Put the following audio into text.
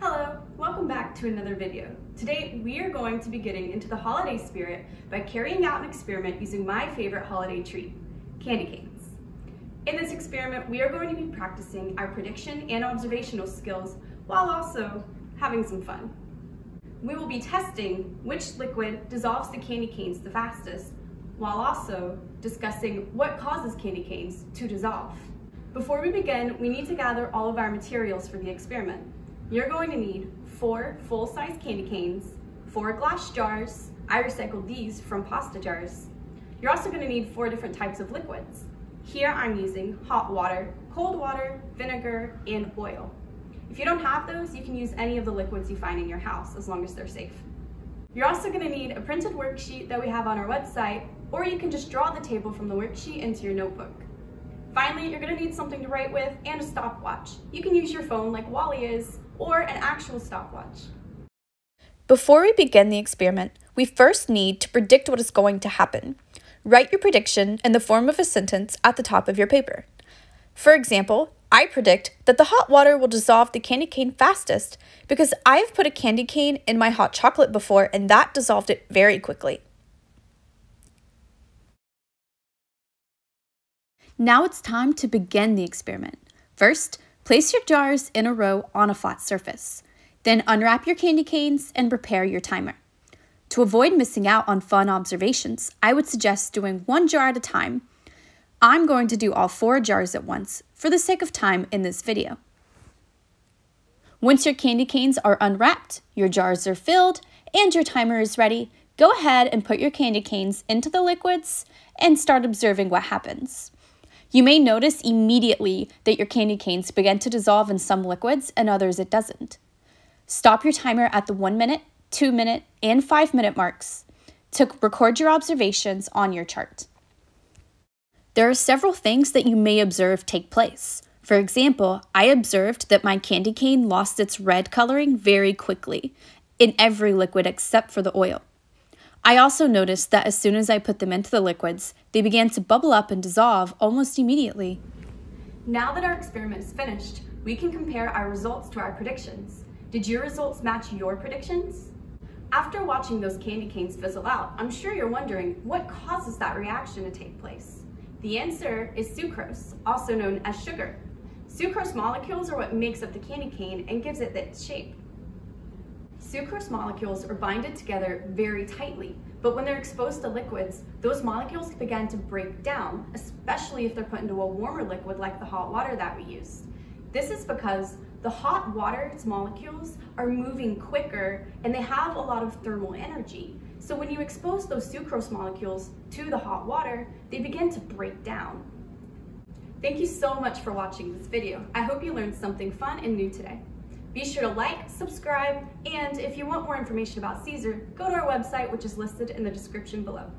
Hello, welcome back to another video. Today we are going to be getting into the holiday spirit by carrying out an experiment using my favorite holiday treat, candy canes. In this experiment, we are going to be practicing our prediction and observational skills while also having some fun. We will be testing which liquid dissolves the candy canes the fastest while also discussing what causes candy canes to dissolve. Before we begin, we need to gather all of our materials for the experiment. You're going to need four full-size candy canes, four glass jars, I recycled these from pasta jars. You're also gonna need four different types of liquids. Here I'm using hot water, cold water, vinegar, and oil. If you don't have those, you can use any of the liquids you find in your house as long as they're safe. You're also gonna need a printed worksheet that we have on our website, or you can just draw the table from the worksheet into your notebook. Finally, you're gonna need something to write with and a stopwatch. You can use your phone like Wally is, or an actual stopwatch. Before we begin the experiment, we first need to predict what is going to happen. Write your prediction in the form of a sentence at the top of your paper. For example, I predict that the hot water will dissolve the candy cane fastest because I've put a candy cane in my hot chocolate before and that dissolved it very quickly. Now it's time to begin the experiment. First, place your jars in a row on a flat surface. Then unwrap your candy canes and prepare your timer. To avoid missing out on fun observations, I would suggest doing one jar at a time. I'm going to do all four jars at once for the sake of time in this video. Once your candy canes are unwrapped, your jars are filled, and your timer is ready, go ahead and put your candy canes into the liquids and start observing what happens. You may notice immediately that your candy canes begin to dissolve in some liquids and others it doesn't. Stop your timer at the 1 minute, 2 minute, and 5 minute marks to record your observations on your chart. There are several things that you may observe take place. For example, I observed that my candy cane lost its red coloring very quickly in every liquid except for the oil. I also noticed that as soon as I put them into the liquids, they began to bubble up and dissolve almost immediately. Now that our experiment is finished, we can compare our results to our predictions. Did your results match your predictions? After watching those candy canes fizzle out, I'm sure you're wondering what causes that reaction to take place. The answer is sucrose, also known as sugar. Sucrose molecules are what makes up the candy cane and gives it its shape. Sucrose molecules are binded together very tightly, but when they're exposed to liquids, those molecules begin to break down, especially if they're put into a warmer liquid like the hot water that we used. This is because the hot water's molecules are moving quicker and they have a lot of thermal energy. So when you expose those sucrose molecules to the hot water, they begin to break down. Thank you so much for watching this video. I hope you learned something fun and new today. Be sure to like, subscribe, and if you want more information about CAESER, go to our website, which is listed in the description below.